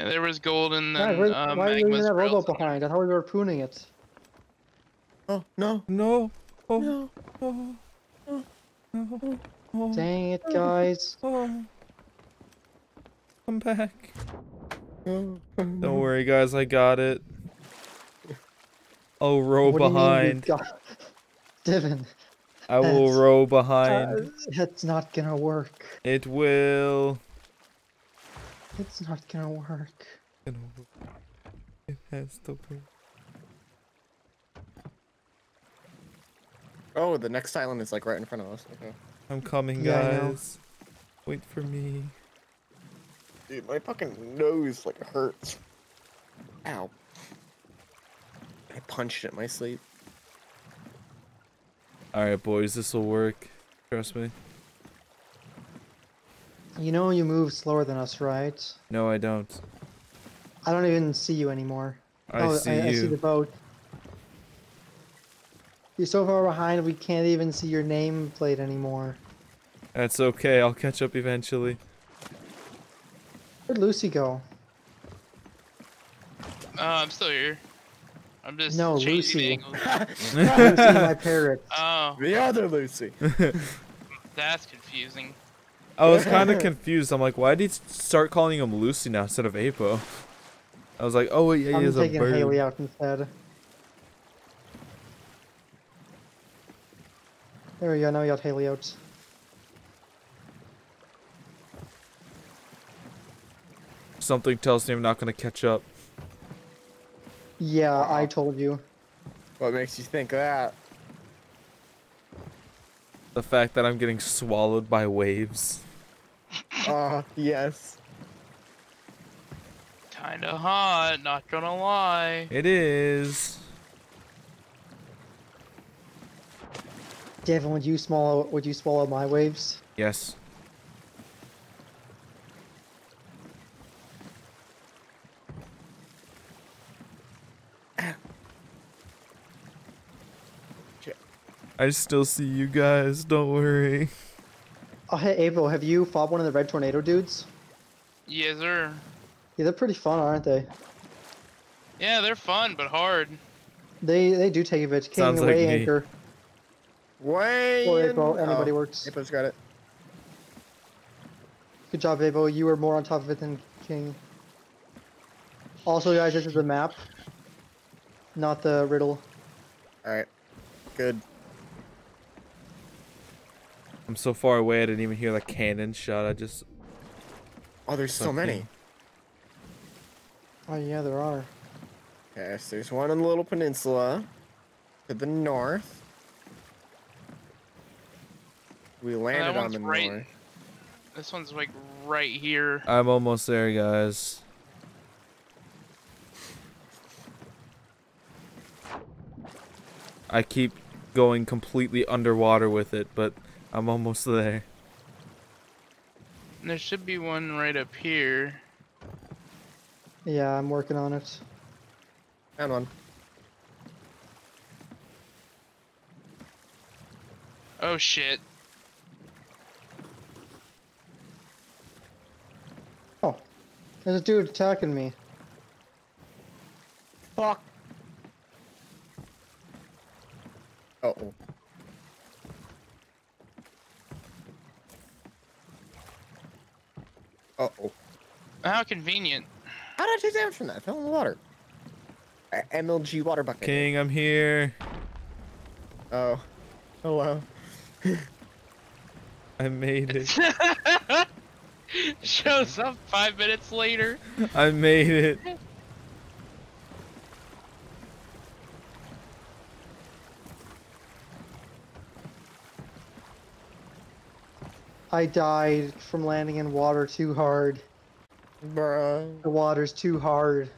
Yeah, there was gold and Yeah, then where- uh, why are you leaving magma's that real rowboat behind? I thought we were pruning it. Oh no. No. Oh, No. oh, oh, oh, oh, Dang it, guys. oh. Come back. Don't worry, guys. I got it. I'll row What do you mean behind. got- Devin, I will That's- row uh, behind. it's not gonna work. It will. It's not gonna work. It has to be. Oh, the next island is like right in front of us. Okay. I'm coming, Yeah, guys. Wait for me. Dude, my fucking nose like hurts. Ow. I punched it in my sleep. All right, boys. This will work. Trust me. You know you move slower than us, right? No, I don't. I don't even see you anymore. I oh, see I, you. I see the boat. You're so far behind, we can't even see your name plate anymore. That's okay. I'll catch up eventually. Where'd Lucy go? Uh, I'm still here. I'm just No, changing Lucy. angles. Lucy, my parrot. Oh, The other Lucy. that's confusing. I was kind of confused. I'm like, why did he start calling him Lucy now instead of Apo? I was like, oh wait, yeah, he I'm is a taking bird. Haley out instead. There we go, now we got Haley out. Something tells me I'm not gonna catch up. Yeah, I told you. What makes you think that? The fact that I'm getting swallowed by waves. Uh, yes. Kinda hot, not gonna lie. It is. Devin, would you swallow would you swallow my waves? Yes. I still see you guys. Don't worry. Oh hey Abel, have you fought one of the red tornado dudes? Yes, sir. Yeah, they're pretty fun, aren't they? Yeah, they're fun, but hard. They they do take a bit. King Sounds like away me. anchor. Way. Or in- April, anybody oh, works. Oh, April's got it. Good job, Abel. You were more on top of it than King. Also, guys, this is the map, not the riddle. All right. Good. I'm so far away I didn't even hear the cannon shot. I just Oh, there's so many. Oh yeah, there are. Okay, so there's one on the little peninsula to the north. We landed on one's the right- north. This one's like right here. I'm almost there, guys. I keep going completely underwater with it, but I'm almost there. There should be one right up here. Yeah, I'm working on it. Found one. Oh shit. Oh, there's a dude attacking me. Fuck. Uh oh. Uh oh. How convenient. How did I take damage from that? I fell in the water. A- MLG water bucket. King, I'm here. Oh. Hello. I made it. Shows up five minutes later. I made it. I died from landing in water too hard. Bruh. The water's too hard.